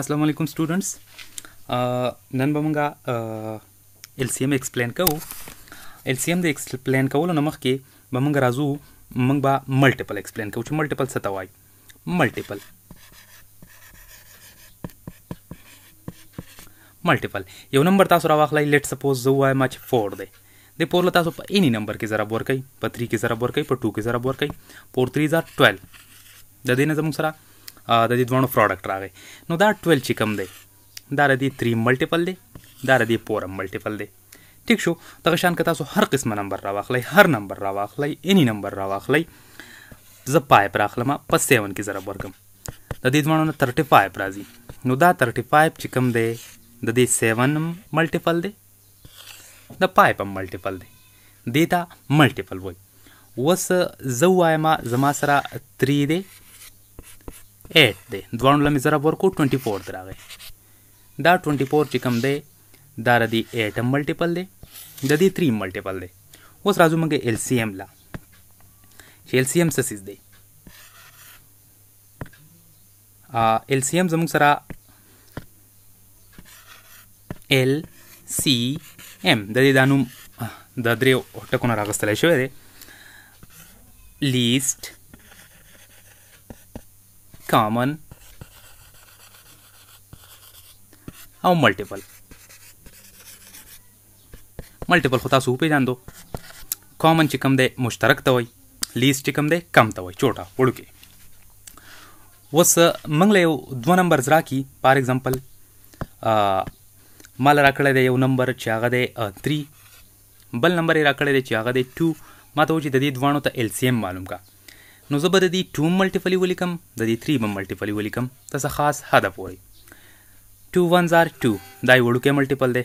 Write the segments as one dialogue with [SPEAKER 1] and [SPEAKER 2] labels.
[SPEAKER 1] السلام علیکم سټوډنټس نن به مونږه ال سی ایم ایکسپلین کوو ال سی ایم د ایکسپلین کولو نه مخکې به موږ راځو موږ به ملټیپل ایکسپلین کوو چې ملټیپل څه ته وایي ملټیپل ملټیپل یو نمبر تاسو راواخلئ لیټ سپوز زه وایم چې 4 دی د پور له تاسو په اني نمبر کې ضرب ورکړئ په 3 کې ضرب ورکړئ په 2 کې ضرب ورکړئ پور 3 ځار 12 د دې نه زموږ سره د دې دواړو پروډکټ راغی نو دا 12 چې کوم دی دا د دې 3 ملټیپل دی دا د دې 4 ملټیپل دی ټیک شو دغه شان که تاسو هر قسمه نمبر راواخلئ هر نمبر راواخلئ اني نمبر راواخلئ زه پای پر اخلم په 7 کې ضرب ورکم د دې دواړو نه 35 راځي نو دا 35 چې کوم دی د دې 7 ملټیپل دی د پای په ملټیپل دی دې ته ملټیپل وای وس زه وایم زما سره 3 دی 8 دی دوه لمې ضرب ورکو 24 دراغه دا 24 چې کوم دی دا د 8 ملټیپل دی د دې 3 ملټیپل دی اوس راځو موږ ال سی ایم لا چې ال سی ایم څه سیز دی ال سی ام زموږ سره ال سی ام د دې دا نوم د درې ټکو نه راغستلی شوی دی لیست کامن او ملټیپل ملټیپل خو تاسو وپېژاندو کامن چې کوم دی مشترک ته وایي لیست چې کوم دی کم ته وایي چوټه وړوکی اوس موږ له یو دوه نمبر زرا کی پار اگزامپل مال را کړی دی یو نمبر چې هغه دی 3 بل نمبر یې را کړی دی چې هغه دی 2 ما ته و چې د دې دواړو ته ایل سی ایم معلوم کا نو زه به د دې 2 ملټیپلی ولیکم د دې 3 به ملټیپلی ولیکم تاسو خاص حد پورې 2 1 زار 2 دا یو وړوکی ملټیپل دی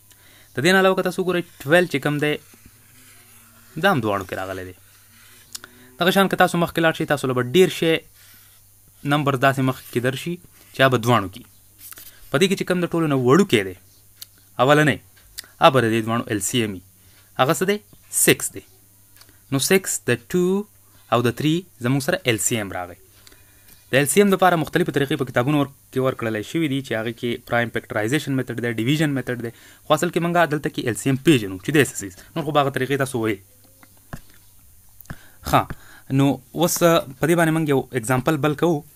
[SPEAKER 1] د دې نه علاوه که تاسو وګورئ ټویل چې کوم دی دا هم دواړو کې راغلی دی دغه شان که تاسو مخکې لاړ شئ تاسو له به ډېر شی نمبر داسې مخکې درشي چې هغه به دواړو کې په دې کې چې کوم د ټولو نه وړوکی دی اولنی هغه به د دې دواړو ایل سي ایم وي هغه څه دی سکس دی نو 6 د 2 او د 3 زموږ سره ال سي ام راغی د ال سي ام لپاره مختلفې طریقې په کتابونو کې ورکړل شوې دي چې هغه کې پرایم فیکټرایزیشن میتود دی ډیویژن میتود دی خو اصل کې موږ دلته کې ال سي ام پیژنو چې د اساسیز نور خو باغه طریقې تاسو وې ها نو اوس په دې باندې موږ یو اگزامپل بل کوو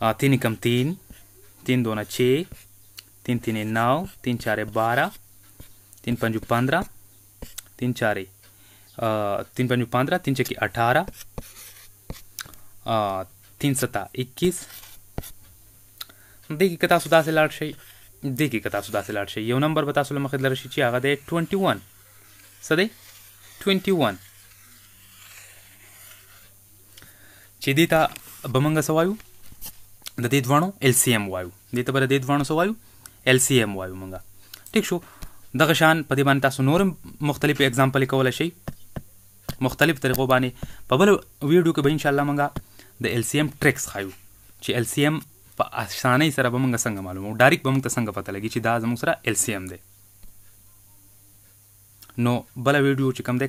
[SPEAKER 1] آه تین کم تین تین دونا چھ تین تین نو تین چار بارہ تین پنجو پندرہ تین چار تین پنجو پندرہ تین چکی اٹھارہ تین ستا اکیس دې کې که تاسو داسې لاړ شئ دې کې که تاسو داسې لاړ شئ یو نمبر به تاسو له مخې لرې شي چې هغه دی 21 څه دی 21 چې دې ته به موږ څه وایو د دې دواړو ال سي ام وایو دې ته به د دې دواړو څه وایو ال سي ام وایو موږ ټیک شو دغه شان په دې باندې تاسو نور مختلف اگزامپل کولای شئ مختلف طریقو باندې په بل ویډیو کې به ان شاء الله موږ د ال سي ام ټریکس خایو چې ال سي ام په اسانۍ سره به موږ څنګه معلومو ډایرک به موږ ته څنګه پته لګي چې دا زموږ سره ال سي ام دی نو بل ویډیو چې کوم دی